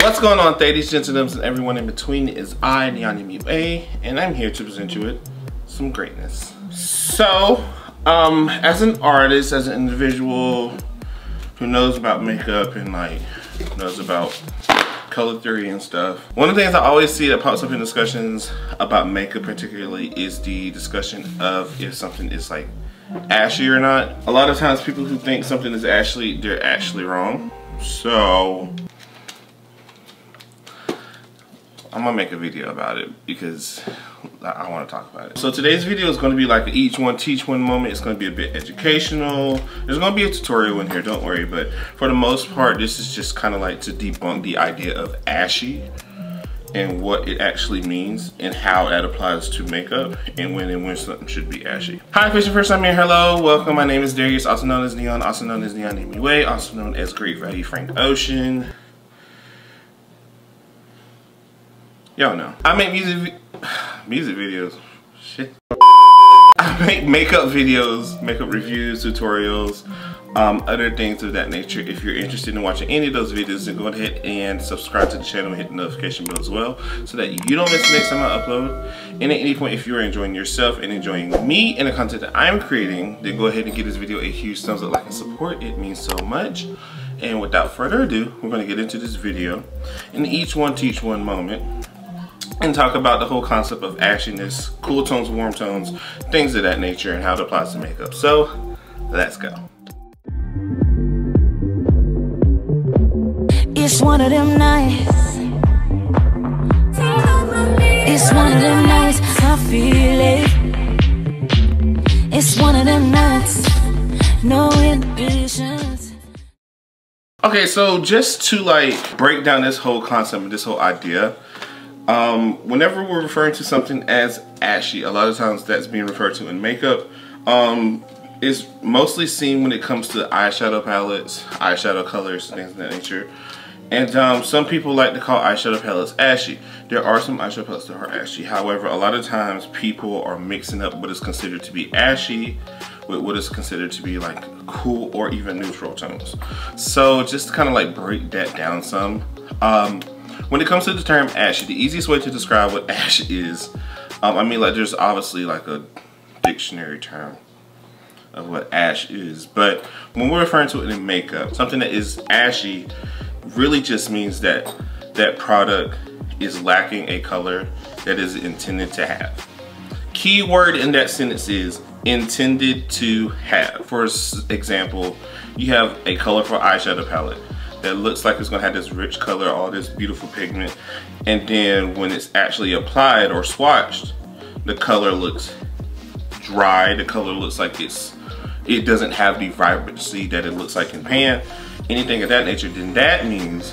What's going on, ladies, gentlemen, and everyone in between is I, Neon MUA, and I'm here to present you with some greatness. So, um, as an artist, as an individual who knows about makeup and like knows about color theory and stuff. One of the things I always see that pops up in discussions about makeup particularly is the discussion of if something is like ashy or not. A lot of times people who think something is ashy, they're actually wrong. So I'm gonna make a video about it because I want to talk about it. So today's video is to be like each one teach one moment. It's to be a bit educational. There's to be a tutorial in here, don't worry. But for the most part, this is just kind of like to debunk the idea of ashy and what it actually means and how that applies to makeup and when and when something should be ashy. Hi, your first time here, hello, welcome. My name is Darius, also known as Neon, also known as Neon MUA, also known as Great Value Frank Ocean. Y'all know. I make music music videos. Shit. I make makeup videos, makeup reviews, tutorials, um, other things of that nature. If you're interested in watching any of those videos, then go ahead and subscribe to the channel and hit the notification bell as well so that you don't miss the next time I upload. And at any point, if you're enjoying yourself and enjoying me and the content that I'm creating, then go ahead and give this video a huge thumbs up, like, and support. It means so much. And without further ado, we're gonna get into this video. In each one teach one moment, and talk about the whole concept of ashiness, cool tones, warm tones, things of that nature, and how it applies to makeup. So, let's go. It's one of them nights. It's one of them nights, I feel it. It's one of them nights, no inhibitions. Okay, so just to like break down this whole concept, this whole idea, um, whenever we're referring to something as ashy, a lot of times that's being referred to in makeup. Um, it's mostly seen when it comes to eyeshadow palettes, eyeshadow colors, things of that nature. And um, some people like to call eyeshadow palettes ashy. There are some eyeshadow palettes that are ashy. However, a lot of times people are mixing up what is considered to be ashy with what is considered to be like cool or even neutral tones. So just kind of like break that down some. Um, when it comes to the term ash, the easiest way to describe what ash is, um, I mean like there's obviously like a dictionary term of what ash is, but when we're referring to it in makeup, something that is ashy really just means that that product is lacking a color that is intended to have. Key word in that sentence is intended to have. For example, you have a colorful eyeshadow palette that looks like it's gonna have this rich color, all this beautiful pigment. And then when it's actually applied or swatched, the color looks dry. The color looks like it's, it doesn't have the vibrancy that it looks like in pan. Anything of that nature, then that means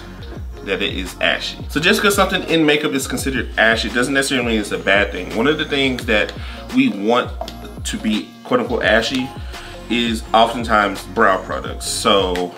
that it is ashy. So just because something in makeup is considered ashy doesn't necessarily mean it's a bad thing. One of the things that we want to be quote unquote ashy is oftentimes brow products. So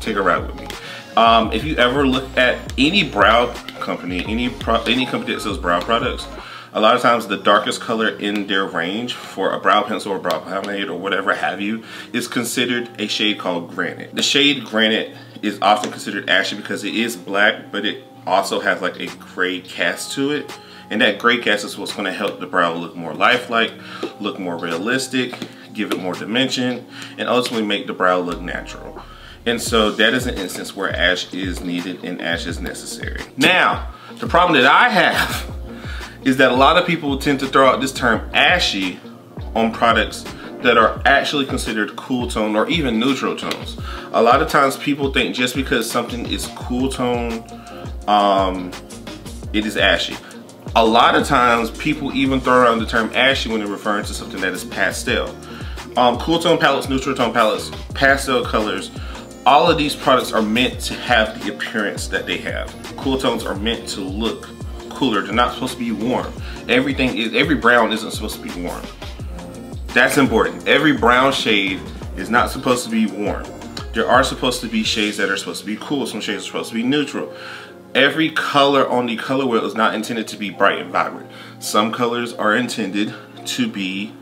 take a ride with me. Um, if you ever look at any brow company, any pro any company that sells brow products, a lot of times the darkest color in their range for a brow pencil or brow pomade or whatever have you is considered a shade called granite. The shade granite is often considered ashy because it is black, but it also has like a gray cast to it. And that gray cast is what's gonna help the brow look more lifelike, look more realistic, give it more dimension, and ultimately make the brow look natural. And so that is an instance where ash is needed and ash is necessary. Now, the problem that I have is that a lot of people tend to throw out this term ashy on products that are actually considered cool tone or even neutral tones. A lot of times people think just because something is cool tone, um, it is ashy. A lot of times people even throw around the term ashy when they're referring to something that is pastel. Um, cool tone palettes, neutral tone palettes, pastel colors all of these products are meant to have the appearance that they have. Cool tones are meant to look cooler. They're not supposed to be warm. Everything is, every brown isn't supposed to be warm. That's important. Every brown shade is not supposed to be warm. There are supposed to be shades that are supposed to be cool. Some shades are supposed to be neutral. Every color on the color wheel is not intended to be bright and vibrant. Some colors are intended to be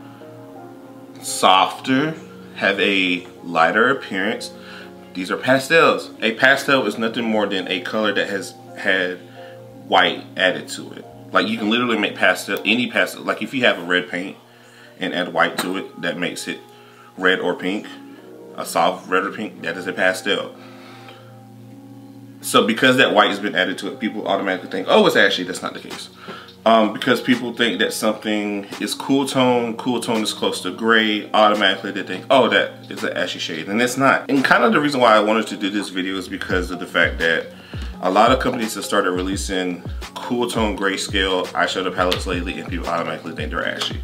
softer, have a lighter appearance, these are pastels. A pastel is nothing more than a color that has had white added to it. Like you can literally make pastel, any pastel, like if you have a red paint and add white to it, that makes it red or pink. A soft red or pink, that is a pastel. So because that white has been added to it, people automatically think, oh, it's ashy. That's not the case. Um, because people think that something is cool tone, cool tone is close to gray, automatically they think, oh, that is an ashy shade, and it's not. And kind of the reason why I wanted to do this video is because of the fact that a lot of companies have started releasing cool tone grayscale eyeshadow palettes lately and people automatically think they're ashy.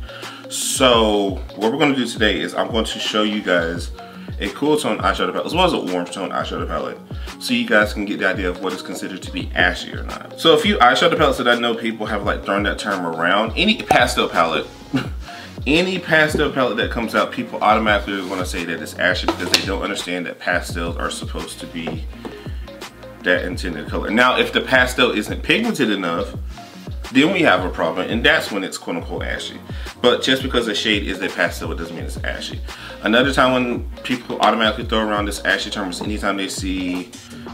So what we're gonna do today is I'm going to show you guys a cool tone eyeshadow palette as well as a warm tone eyeshadow palette so you guys can get the idea of what is considered to be ashy or not. So a few eyeshadow palettes that I know people have like thrown that term around. Any pastel palette, any pastel palette that comes out, people automatically are gonna say that it's ashy because they don't understand that pastels are supposed to be that intended color. Now, if the pastel isn't pigmented enough, then we have a problem and that's when it's quote unquote ashy. But just because a shade is a pastel, it doesn't mean it's ashy. Another time when people automatically throw around this ashy term is anytime they see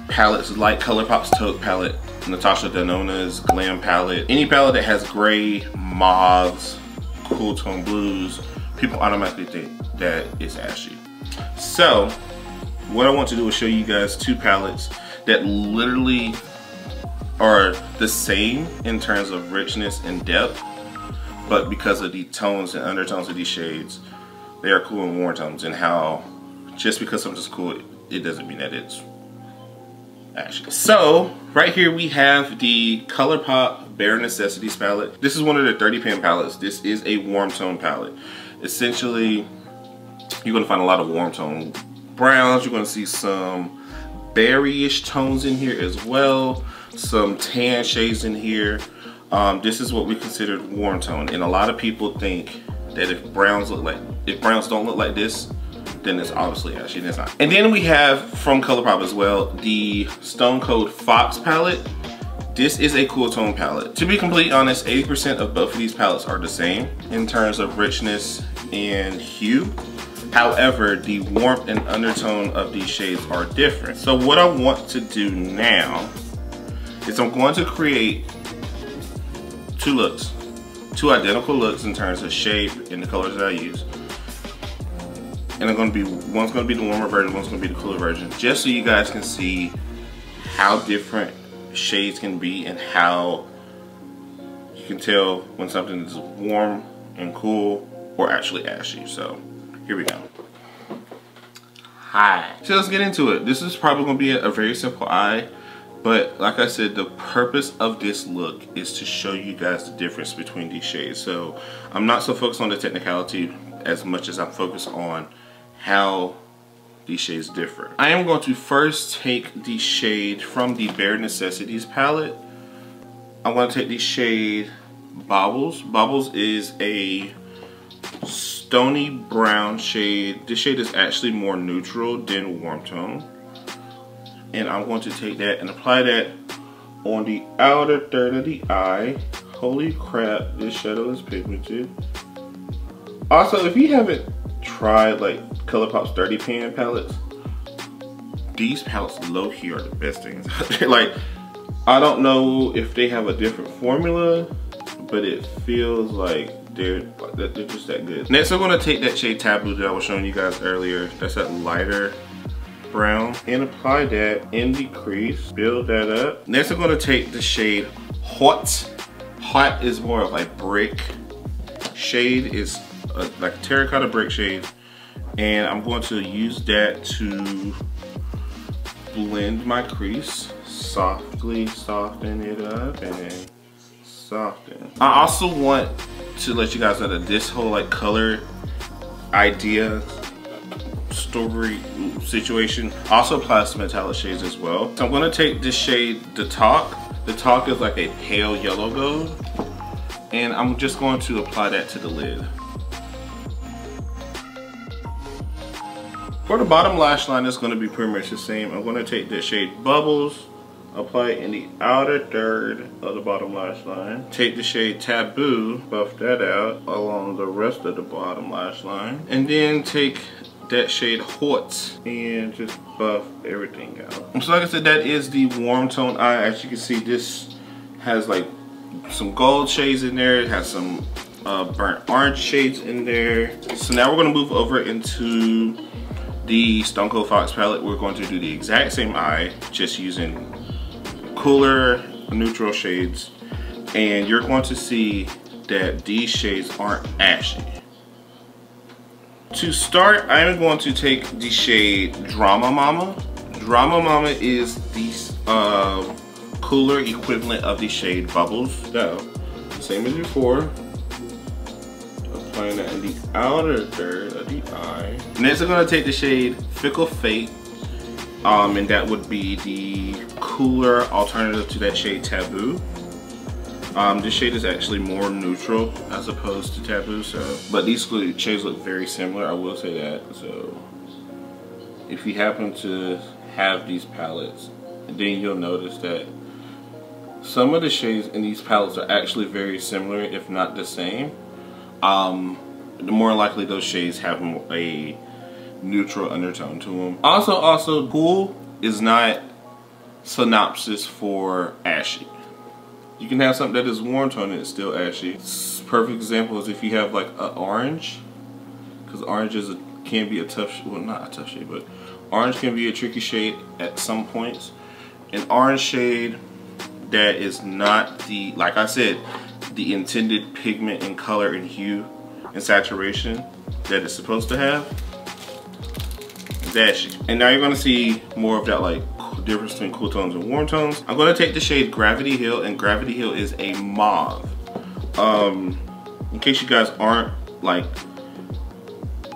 palettes like ColourPop's Taupe palette, Natasha Denona's Glam palette, any palette that has gray, mauves, cool tone blues, people automatically think that it's ashy. So, what I want to do is show you guys two palettes that literally are the same in terms of richness and depth, but because of the tones and undertones of these shades, they are cool and warm tones and how just because something's cool, it doesn't mean that it's actually. So, right here we have the ColourPop Bare Necessities palette. This is one of the 30 pan palettes. This is a warm tone palette. Essentially, you're gonna find a lot of warm tone browns. You're gonna see some berryish tones in here as well. Some tan shades in here. Um, this is what we consider warm tone. And a lot of people think that if browns look like, if browns don't look like this, then it's obviously ashy and it's not. And then we have from ColourPop as well, the Stone Cold Fox palette. This is a cool tone palette. To be completely honest, 80% of both of these palettes are the same in terms of richness and hue. However, the warmth and undertone of these shades are different. So what I want to do now is I'm going to create two looks, two identical looks in terms of shape and the colors that I use. And I'm gonna be, one's gonna be the warmer version, one's gonna be the cooler version, just so you guys can see how different shades can be and how you can tell when something is warm and cool or actually ashy. So here we go. Hi. So let's get into it. This is probably gonna be a, a very simple eye, but like I said, the purpose of this look is to show you guys the difference between these shades. So I'm not so focused on the technicality as much as I'm focused on how these shades differ. I am going to first take the shade from the Bare Necessities palette. I'm going to take the shade Baubles. Baubles is a stony brown shade. This shade is actually more neutral than warm tone. And I'm going to take that and apply that on the outer third of the eye. Holy crap, this shadow is pigmented. Also, if you haven't tried like ColourPop's 30 pan palettes, these palettes low key are the best things out there. like, I don't know if they have a different formula, but it feels like they're, they're just that good. Next, I'm gonna take that shade Taboo that I was showing you guys earlier. That's that lighter brown and apply that in the crease, build that up. Next, I'm gonna take the shade Hot. Hot is more of like brick shade. is a, like terracotta brick shade. And I'm going to use that to blend my crease, softly soften it up and soften. I also want to let you guys know that this whole like color idea story situation also applies to metallic shades as well. So I'm gonna take this shade, the Talk. The Talk is like a pale yellow gold. And I'm just going to apply that to the lid. For the bottom lash line, it's gonna be pretty much the same. I'm gonna take the shade Bubbles, apply it in the outer third of the bottom lash line. Take the shade Taboo, buff that out along the rest of the bottom lash line. And then take that shade Hot and just buff everything out. So like I said, that is the warm tone eye. As you can see, this has like some gold shades in there. It has some uh, burnt orange shades in there. So now we're gonna move over into the Cold Fox palette. We're going to do the exact same eye, just using cooler neutral shades. And you're going to see that these shades aren't ashy. To start, I'm going to take the shade Drama Mama. Drama Mama is the uh, cooler equivalent of the shade Bubbles. So, same as before. Applying that in the outer third of the eye. Next, I'm going to take the shade Fickle Fate. Um, and that would be the cooler alternative to that shade Taboo. Um, this shade is actually more neutral as opposed to Taboo, so. But these shades look very similar, I will say that. So, if you happen to have these palettes, then you'll notice that some of the shades in these palettes are actually very similar, if not the same. Um, the more likely those shades have a neutral undertone to them. Also, also, cool is not synopsis for ashy. You can have something that is warm tone and it's still ashy. Perfect example is if you have like an orange, because orange is a, can be a tough, well not a tough shade, but orange can be a tricky shade at some points. An orange shade that is not the, like I said, the intended pigment and color and hue and saturation that it's supposed to have. That's and now you're gonna see more of that like difference between cool tones and warm tones. I'm gonna take the shade Gravity Hill and Gravity Hill is a mauve. Um, in case you guys aren't like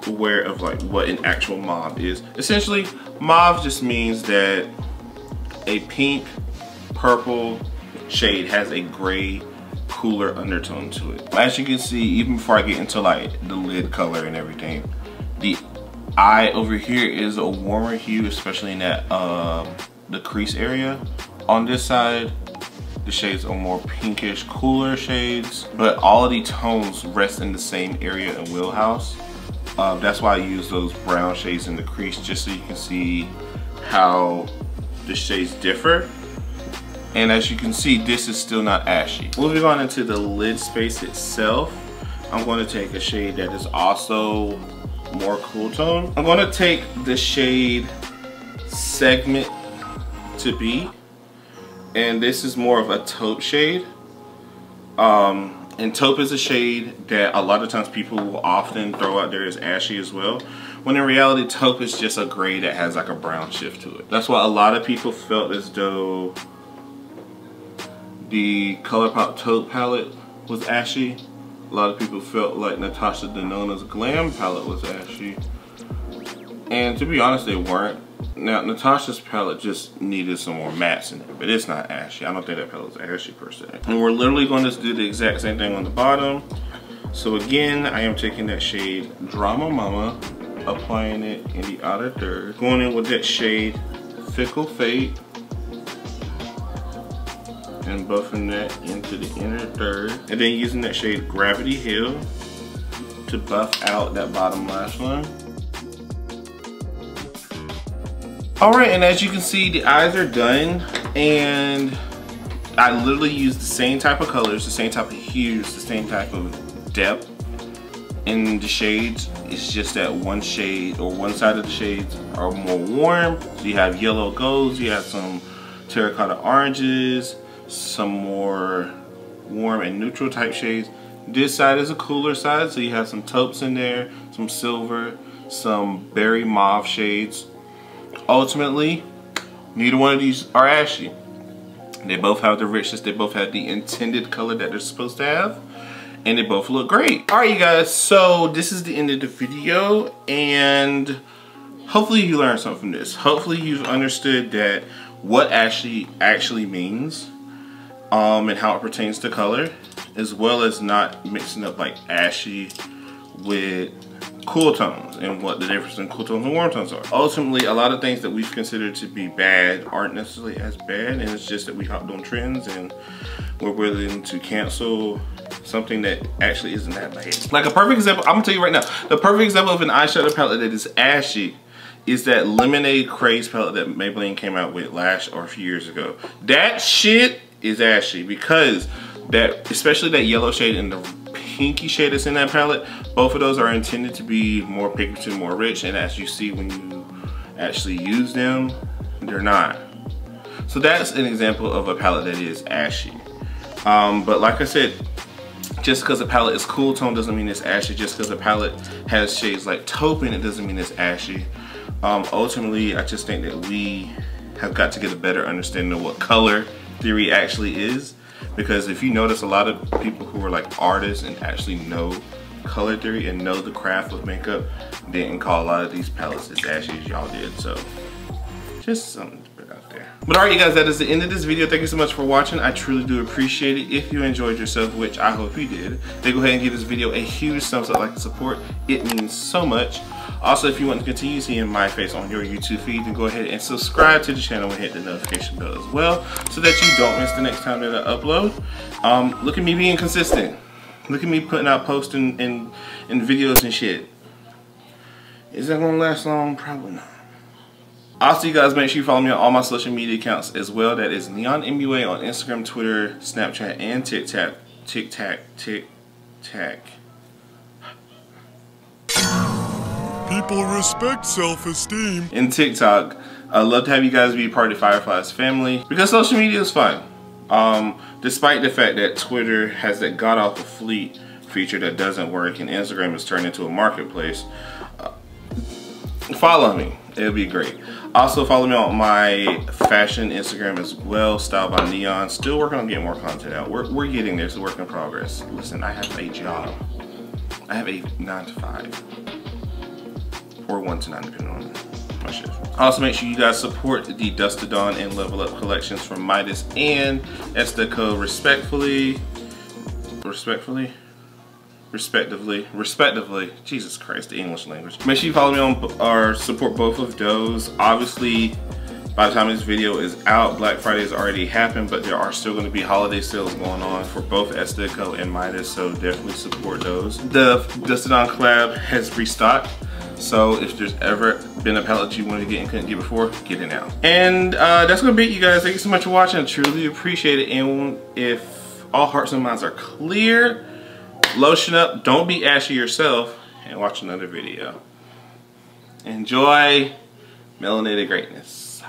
aware of like what an actual mauve is. Essentially, mauve just means that a pink, purple shade has a gray, cooler undertone to it. As you can see, even before I get into like the lid color and everything, the eye over here is a warmer hue, especially in that um, the crease area. On this side, the shades are more pinkish, cooler shades, but all of the tones rest in the same area in wheelhouse. Uh, that's why I use those brown shades in the crease, just so you can see how the shades differ. And as you can see, this is still not ashy. Moving on into the lid space itself, I'm going to take a shade that is also more cool tone. I'm going to take the shade Segment to be. And this is more of a taupe shade. Um, and taupe is a shade that a lot of times people will often throw out there as ashy as well. When in reality, taupe is just a gray that has like a brown shift to it. That's why a lot of people felt as though the ColourPop taupe palette was ashy. A lot of people felt like Natasha Denona's Glam palette was ashy. And to be honest, they weren't. Now, Natasha's palette just needed some more mattes in it, but it's not ashy. I don't think that palette's ashy per se. And we're literally going to do the exact same thing on the bottom. So again, I am taking that shade Drama Mama, applying it in the outer third, going in with that shade Fickle Fate, and buffing that into the inner third. And then using that shade Gravity Hill to buff out that bottom lash line. All right, and as you can see, the eyes are done and I literally used the same type of colors, the same type of hues, the same type of depth in the shades. It's just that one shade or one side of the shades are more warm. So you have yellow golds, you have some terracotta oranges, some more warm and neutral type shades. This side is a cooler side, so you have some taupes in there, some silver, some berry mauve shades, ultimately, neither one of these are ashy. They both have the richness, they both have the intended color that they're supposed to have, and they both look great. All right, you guys, so this is the end of the video, and hopefully you learned something from this. Hopefully you've understood that what ashy actually means, um, and how it pertains to color, as well as not mixing up like ashy with cool tones and what the difference in cool tones and warm tones are. Ultimately, a lot of things that we've considered to be bad aren't necessarily as bad and it's just that we hopped on trends and we're willing to cancel something that actually isn't that bad. Like a perfect example, I'm gonna tell you right now, the perfect example of an eyeshadow palette that is ashy is that Lemonade Craze palette that Maybelline came out with last or a few years ago. That shit is ashy because that, especially that yellow shade in the pinky shade that's in that palette, both of those are intended to be more pigmented, more rich, and as you see when you actually use them, they're not. So that's an example of a palette that is ashy. Um, but like I said, just because a palette is cool tone doesn't mean it's ashy. Just because a palette has shades like tauping, it doesn't mean it's ashy. Um, ultimately, I just think that we have got to get a better understanding of what color theory actually is. Because if you notice a lot of people who are like artists and actually know color theory and know the craft of makeup didn't call a lot of these palettes as ashy as y'all did. So just something to put out there. But alright you guys, that is the end of this video. Thank you so much for watching. I truly do appreciate it. If you enjoyed yourself, which I hope you did, then go ahead and give this video a huge thumbs up like and support. It means so much. Also, if you want to continue seeing my face on your YouTube feed, then go ahead and subscribe to the channel and hit the notification bell as well so that you don't miss the next time that I upload. Um, look at me being consistent. Look at me putting out posts and, and, and videos and shit. Is that gonna last long? Probably not. Also, you guys make sure you follow me on all my social media accounts as well. That is Neon MUA on Instagram, Twitter, Snapchat, and TikTok. TikTok, TikTok. People respect self-esteem. In TikTok, I'd love to have you guys be part of Fireflies family because social media is fun. Um, despite the fact that Twitter has that god awful fleet feature that doesn't work and Instagram has turned into a marketplace, uh, follow me. It'll be great. Also follow me on my fashion Instagram as well, Style by Neon. Still working on getting more content out. We're, we're getting there. It's a work in progress. Listen, I have a job. I have a nine to five. Or one to nine, depending on my shift. Also make sure you guys support the Dusk to Dawn and Level Up collections from Midas and Esta Co respectfully. Respectfully? respectively, respectively. Jesus Christ, the English language. Make sure you follow me on or support both of those. Obviously, by the time this video is out, Black Friday has already happened, but there are still going to be holiday sales going on for both Esta Co and Midas, so definitely support those. The Dusk to collab has restocked. So if there's ever been a palette you wanted to get and couldn't get before, get it now. And uh, that's gonna be it, you guys. Thank you so much for watching. I truly appreciate it. And if all hearts and minds are clear, lotion up, don't be ashy yourself, and watch another video. Enjoy melanated greatness.